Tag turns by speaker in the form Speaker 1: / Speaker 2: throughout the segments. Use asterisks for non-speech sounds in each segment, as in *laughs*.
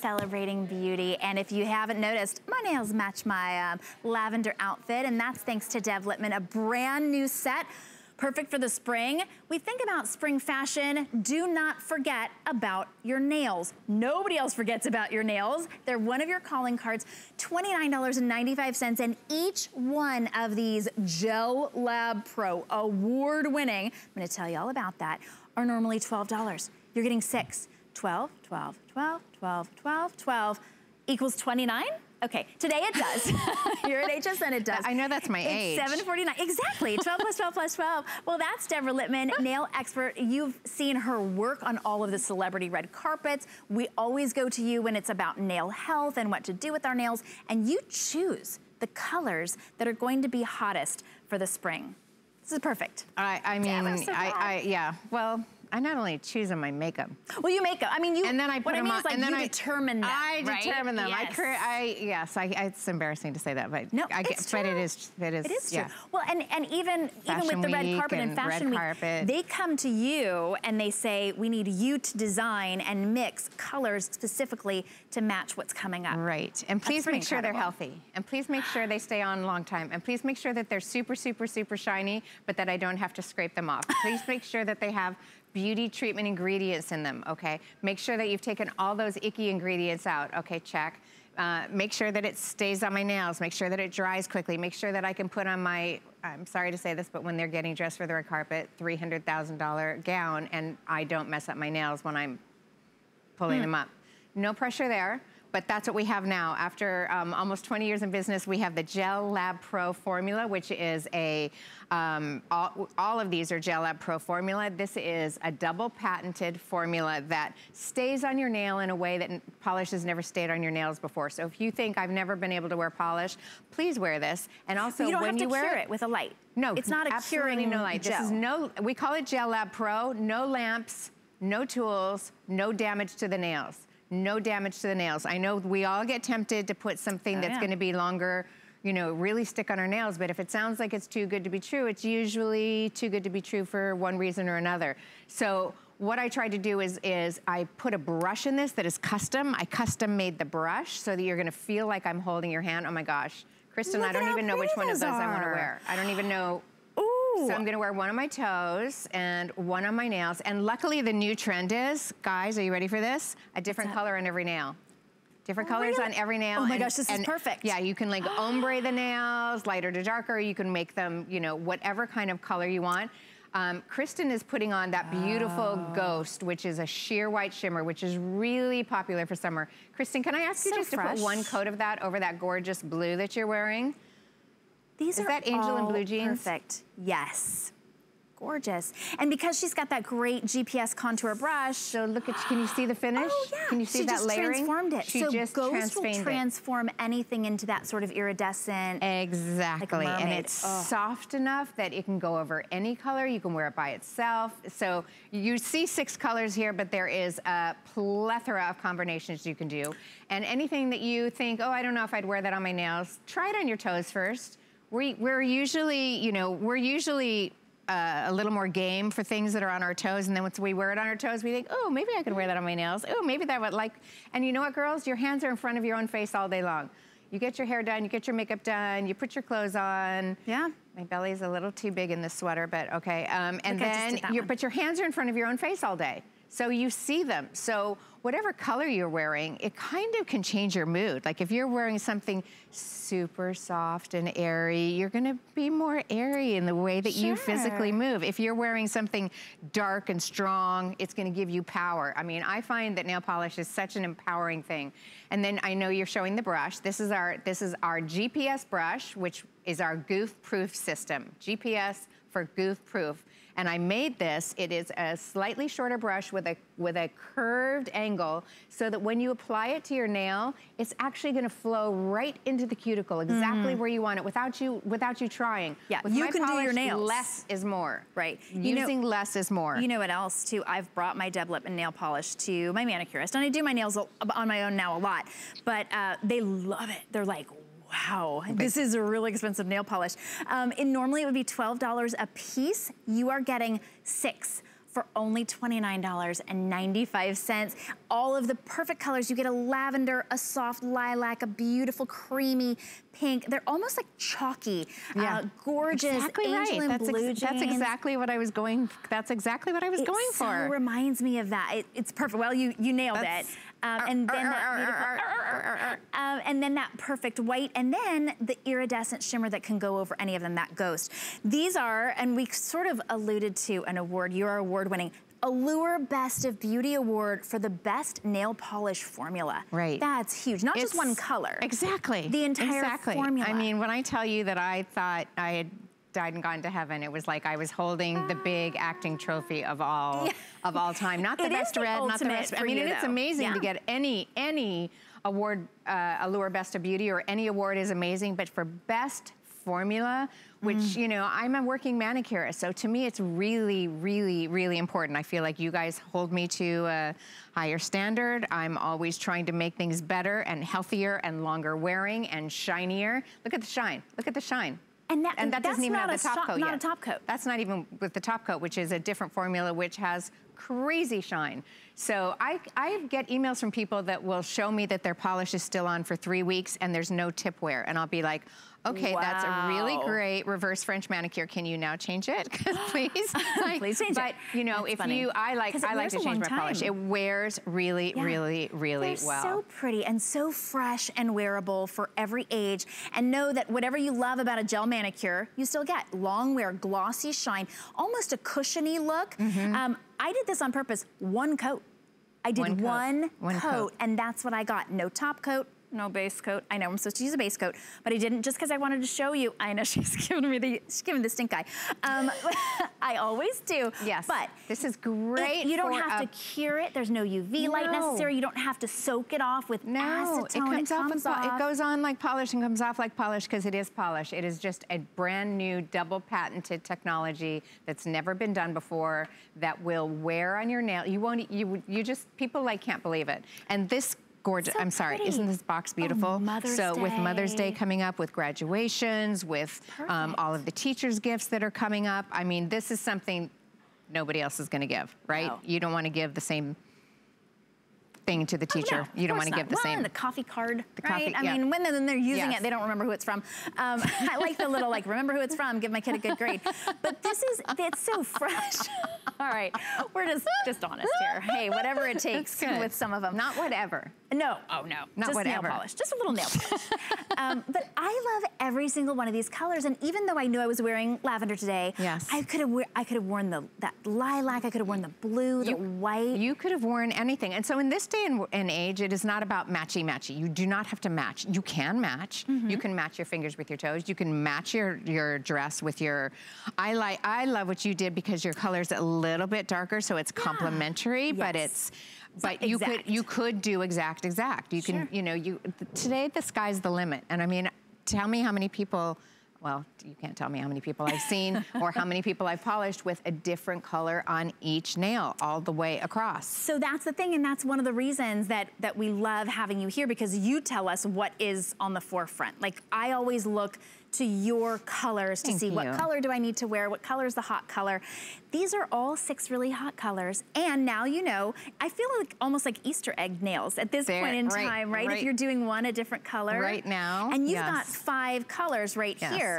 Speaker 1: Celebrating beauty, and if you haven't noticed, my nails match my um, lavender outfit, and that's thanks to Deb Lippmann, a brand new set perfect for the spring. We think about spring fashion. Do not forget about your nails. Nobody else forgets about your nails. They're one of your calling cards, $29.95, and each one of these Gel Lab Pro award winning, I'm gonna tell you all about that, are normally $12. You're getting six. 12, 12, 12, 12, 12, 12 equals 29? Okay, today it does. *laughs* You're at HSN, it does.
Speaker 2: I know that's my
Speaker 1: it's
Speaker 2: age.
Speaker 1: 749, exactly. 12 plus 12 plus 12. Well, that's Deborah Lippmann, *laughs* nail expert. You've seen her work on all of the celebrity red carpets. We always go to you when it's about nail health and what to do with our nails, and you choose the colors that are going to be hottest for the spring. This is perfect.
Speaker 2: I, I mean,
Speaker 1: so
Speaker 2: I, I, yeah, well, I not only choose them, I make them.
Speaker 1: Well, you make them. I mean, you.
Speaker 2: And then I put
Speaker 1: what
Speaker 2: them
Speaker 1: I mean
Speaker 2: on.
Speaker 1: Is like
Speaker 2: and then
Speaker 1: you
Speaker 2: I
Speaker 1: determine them.
Speaker 2: I
Speaker 1: right?
Speaker 2: determine them.
Speaker 1: Yes.
Speaker 2: I, I, yes. I, it's embarrassing to say that, but
Speaker 1: no,
Speaker 2: I
Speaker 1: it's true.
Speaker 2: but it is. It is.
Speaker 1: It is
Speaker 2: yeah.
Speaker 1: true. Well, and and even
Speaker 2: Fashion
Speaker 1: even with the red carpet and
Speaker 2: and
Speaker 1: fashion week, they come to you and they say, we need you to design and mix colors specifically to match what's coming up.
Speaker 2: Right. And please make sure they're healthy. And please make sure they stay on a long time. And please make sure that they're super, super, super shiny, but that I don't have to scrape them off. Please make sure that they have beauty treatment ingredients in them, okay? Make sure that you've taken all those icky ingredients out, okay, check. Uh, make sure that it stays on my nails. Make sure that it dries quickly. Make sure that I can put on my, I'm sorry to say this, but when they're getting dressed for the red carpet, $300,000 gown, and I don't mess up my nails when I'm pulling them up. No pressure there, but that's what we have now. After um, almost 20 years in business, we have the Gel Lab Pro formula, which is a, um, all, all of these are Gel Lab Pro formula. This is a double patented formula that stays on your nail in a way that polish has never stayed on your nails before. So if you think I've never been able to wear polish, please wear this. And also
Speaker 1: you don't
Speaker 2: when
Speaker 1: have to
Speaker 2: you wear
Speaker 1: cure it with a light.
Speaker 2: no,
Speaker 1: it's not a curing
Speaker 2: no light.
Speaker 1: gel.
Speaker 2: This is no, we call it Gel Lab Pro, no lamps, no tools, no damage to the nails. No damage to the nails. I know we all get tempted to put something
Speaker 1: Oh,
Speaker 2: that's
Speaker 1: yeah.
Speaker 2: gonna be longer, you know, really stick on our nails, but if it sounds like it's too good to be true, it's usually too good to be true for one reason or another. So what I tried to do is, is I put a brush in this that is custom. I custom made the brush so that you're gonna feel like I'm holding your hand. Oh my gosh. Kristen,
Speaker 1: Look
Speaker 2: I don't even know which one of
Speaker 1: those
Speaker 2: those I wanna wear. I don't even know. So I'm gonna wear one on my toes and one on my nails. And luckily the new trend is, guys, are you ready for this? A different color on every nail. Different colors
Speaker 1: Really?
Speaker 2: on every nail.
Speaker 1: Oh my
Speaker 2: and-
Speaker 1: gosh, this is perfect.
Speaker 2: Yeah, you can like *gasps* ombre the nails, lighter to darker. You can make them, you know, whatever kind of color you want. Um, Kristen is putting on that beautiful
Speaker 1: Oh.
Speaker 2: Ghost, which is a sheer white shimmer, which is really popular for summer. Kristen, can I ask you
Speaker 1: So
Speaker 2: just to
Speaker 1: fresh.
Speaker 2: put one coat of that over that gorgeous blue that you're wearing?
Speaker 1: These
Speaker 2: Is
Speaker 1: are
Speaker 2: that angel in blue jeans?
Speaker 1: Perfect. Yes. Gorgeous. And because she's got that great GPS contour brush.
Speaker 2: So look at, can you see the finish? *gasps*
Speaker 1: Oh yeah.
Speaker 2: Can you see
Speaker 1: she
Speaker 2: that
Speaker 1: just transformed it.
Speaker 2: She
Speaker 1: so
Speaker 2: just
Speaker 1: Ghost will
Speaker 2: transfamed it.
Speaker 1: transform anything into that sort of iridescent.
Speaker 2: Exactly, and it's soft enough that it can go over any color. You can wear it by itself. So you see six colors here, but there is a plethora of combinations you can do. And anything that you think, oh, I don't know if I'd wear that on my nails, try it on your toes first. We, we're usually, you know, we're usually uh, a little more game for things that are on our toes. And then once we wear it on our toes, we think, oh, maybe I could wear that on my nails. Oh, maybe that would like, and you know what, girls? Your hands are in front of your own face all day long. You get your hair done, you get your makeup done, you put your clothes on.
Speaker 1: Yeah.
Speaker 2: My belly's a little too big in this sweater, but okay. Um, and
Speaker 1: Look,
Speaker 2: then, but your hands are in front of your own face all day. So you see them. So whatever color you're wearing, it kind of can change your mood. Like if you're wearing something super soft and airy, you're gonna be more airy in the way that you physically move. If you're wearing something dark and strong, it's gonna give you power. I mean, I find that nail polish is such an empowering thing. And then I know you're showing the brush. This is our, this is our GPS brush, which is our goof-proof system. GPS for goof-proof. And I made this, it is a slightly shorter brush with a, with a curved angle so that when you apply it to your nail, it's actually gonna flow right into the cuticle, exactly where you want it without you, without you trying.
Speaker 1: Yeah,
Speaker 2: With
Speaker 1: you can do your nails.
Speaker 2: Less is more.
Speaker 1: Right. You know-
Speaker 2: Using less is more.
Speaker 1: You know what else too? I've brought my Deb and nail polish to my manicurist, and I do my nails on my own now a lot, but uh, they love it. They're like, wow, this is a really expensive nail polish. Um, and normally it would be $12 a piece. You are getting six for only $29.95. All of the perfect colors. You get a lavender, a soft lilac, a beautiful creamy pink. They're almost like chalky, yeah. uh, gorgeous
Speaker 2: exactly
Speaker 1: angel
Speaker 2: right. that's
Speaker 1: blue
Speaker 2: ex That's exactly what I was going, that's exactly what I was
Speaker 1: it
Speaker 2: going
Speaker 1: so
Speaker 2: for.
Speaker 1: It reminds me of that. It, it's perfect. Well, you, you nailed that's, it. Um, and then that um, and then that perfect white, and then the iridescent shimmer that can go over any of them, that ghost. These are, and we sort of alluded to an award, you're award winning, Allure Best of Beauty Award for the best nail polish formula.
Speaker 2: Right.
Speaker 1: That's huge. Not it's, just one color.
Speaker 2: Exactly.
Speaker 1: The entire
Speaker 2: exactly.
Speaker 1: formula.
Speaker 2: I mean, when I tell you that I thought I had died and gone to heaven. It was like I was holding the big acting trophy of all yeah. of all time. Not *laughs* the
Speaker 1: it
Speaker 2: best
Speaker 1: the
Speaker 2: red, not the best. I mean,
Speaker 1: you,
Speaker 2: it's amazing
Speaker 1: yeah.
Speaker 2: to get any any award, uh, Allure Best of Beauty or any award is amazing, but for best formula, which, mm. you know, I'm a working manicurist. So to me, it's really, really, really important. I feel like you guys hold me to a higher standard. I'm always trying to make things better and healthier and longer wearing and shinier. Look at the shine. Look at the shine.
Speaker 1: And that,
Speaker 2: and that doesn't even have the top coat
Speaker 1: not
Speaker 2: yet.
Speaker 1: a top coat.
Speaker 2: That's not even with the top coat, which is a different formula, which has crazy shine. So I, I get emails from people that will show me that their polish is still on for three weeks and there's no tip wear. And I'll be like, okay, wow. that's a really great reverse French manicure. Can you now change it? *laughs* *laughs* please.
Speaker 1: Like, please change
Speaker 2: but,
Speaker 1: it.
Speaker 2: But you know,
Speaker 1: that's
Speaker 2: if
Speaker 1: funny.
Speaker 2: you, I like, I like to change my
Speaker 1: time.
Speaker 2: polish. It wears really, yeah. really, really
Speaker 1: They're
Speaker 2: well.
Speaker 1: so pretty and so fresh and wearable for every age. And know that whatever you love about a gel manicure, you still get long wear, glossy shine, almost a cushiony look. Mm -hmm. um, I did this on purpose, one coat. I did one, one coat, coat, and that's what I got. No top coat, no base coat. I know I'm supposed to use a base coat, but I didn't just because I wanted to show you. I know *laughs* she's giving me the, she's giving the stink eye. Um, *laughs* I always do.
Speaker 2: Yes.
Speaker 1: But
Speaker 2: this is great.
Speaker 1: You don't have to cure it. There's no UV no. light necessary. You don't have to soak it off with
Speaker 2: no,
Speaker 1: acetone.
Speaker 2: It comes,
Speaker 1: it
Speaker 2: comes
Speaker 1: off.
Speaker 2: It goes on like polish and comes off like polish because it is polish. It is just a brand new double patented technology that's never been done before that will wear on your nail. You won't, you, you just, people like can't believe it. And this gorgeous. So I'm sorry, pretty. isn't this box beautiful? Oh, so
Speaker 1: Day.
Speaker 2: with Mother's Day coming up, with graduations, with um, all of the teachers' gifts that are coming up, I mean, this is something nobody else is gonna give, right? No. You don't wanna give the same thing to the oh, teacher.
Speaker 1: Oh, no,
Speaker 2: you don't want to give the
Speaker 1: well,
Speaker 2: same.
Speaker 1: the coffee card,
Speaker 2: the
Speaker 1: right?
Speaker 2: Coffee, I
Speaker 1: mean, when they're, they're using yes. it, they don't remember who it's from. Um, I like the little, like, remember who it's from, give my kid a good grade. But this is, it's so fresh. *laughs* All right, *laughs* we're just, just honest here. Hey, whatever it *laughs* takes with some of them.
Speaker 2: Not whatever.
Speaker 1: No, oh no,
Speaker 2: not
Speaker 1: just
Speaker 2: whatever.
Speaker 1: nail polish, just a little nail polish. *laughs* um, but I love every single one of these colors, and even though I knew I was wearing lavender today,
Speaker 2: yes.
Speaker 1: I could have I could have worn the that lilac, I could have worn the blue, you, the white.
Speaker 2: You could have worn anything, and so in this day and, and age, it is not about matchy matchy. You do not have to match. You can match. Mm -hmm. You can match your fingers with your toes. You can match your your dress with your. I like I love what you did because your colors a little bit darker, so it's yeah. complementary, yes. but it's but you could you could do exact exact. You can sure. you know you today the sky's the limit. And I mean, tell me how many people well, you can't tell me how many people I've seen or how many people I've polished with a different color on each nail all the way across.
Speaker 1: So that's the thing, and that's one of the reasons that, that we love having you here because you tell us what is on the forefront. Like, I always look to your colors
Speaker 2: Thank
Speaker 1: to see
Speaker 2: you.
Speaker 1: what color do I need to wear, what color is the hot color. These are all six really hot colors. And now you know, I feel like almost like Easter egg nails at this
Speaker 2: there,
Speaker 1: point in
Speaker 2: right,
Speaker 1: time, right?
Speaker 2: right?
Speaker 1: If you're doing one a different color.
Speaker 2: Right now,
Speaker 1: And you've
Speaker 2: yes.
Speaker 1: got five colors right
Speaker 2: yes.
Speaker 1: here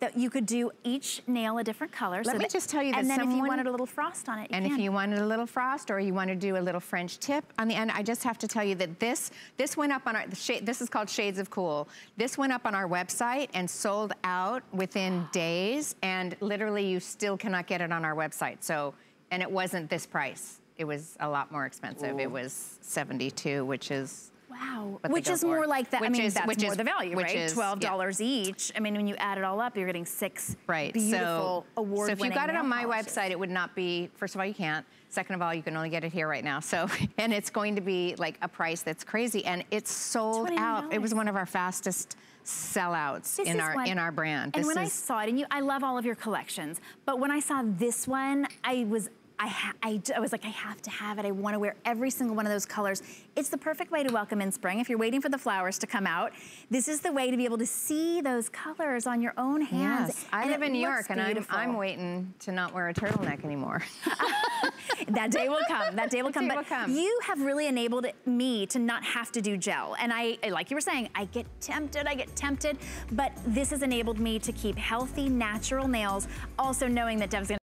Speaker 1: that you could do each nail a different color.
Speaker 2: Let
Speaker 1: so
Speaker 2: me
Speaker 1: that,
Speaker 2: just tell you that
Speaker 1: And then
Speaker 2: someone,
Speaker 1: if you wanted a little frost on it,
Speaker 2: And
Speaker 1: can.
Speaker 2: if you wanted a little frost or you want to do a little French tip on the end, I just have to tell you that this this went up on our, shade, this is called Shades of Cool. This went up on our website and sold out within *gasps* days and literally you still cannot get it on our website. So, and it wasn't this price. It was a lot more expensive. Ooh. It was 72, which is
Speaker 1: Wow, which is more like that.
Speaker 2: Which
Speaker 1: I mean,
Speaker 2: is,
Speaker 1: that's
Speaker 2: which
Speaker 1: more
Speaker 2: is,
Speaker 1: the value,
Speaker 2: which
Speaker 1: right?
Speaker 2: Is,
Speaker 1: Twelve dollars
Speaker 2: yeah.
Speaker 1: each. I mean, when you add it all up, you're getting six
Speaker 2: right.
Speaker 1: beautiful
Speaker 2: so,
Speaker 1: award.
Speaker 2: So if you got it on my
Speaker 1: polishes.
Speaker 2: website, it would not be. First of all, you can't. Second of all, you can only get it here right now. So, *laughs* and it's going to be like a price that's crazy, and it's sold out. It was one of our fastest sellouts
Speaker 1: this
Speaker 2: in our
Speaker 1: one,
Speaker 2: in our brand.
Speaker 1: And
Speaker 2: this
Speaker 1: when I saw it, and you, I love all of your collections, but when I saw this one, I was I, I, I, was like, I have to have it. I wanna wear every single one of those colors. It's the perfect way to welcome in spring. If you're waiting for the flowers to come out, this is the way to be able to see those colors on your own hands.
Speaker 2: Yes. I live in New York and I'm, I'm, waiting to not wear a turtleneck anymore. *laughs*
Speaker 1: that day will come, that day will come.
Speaker 2: Day
Speaker 1: but
Speaker 2: will come.
Speaker 1: you have really enabled me to not have to do gel. And I, like you were saying, I get tempted, I get tempted, but this has enabled me to keep healthy, natural nails, also knowing that Deb's gonna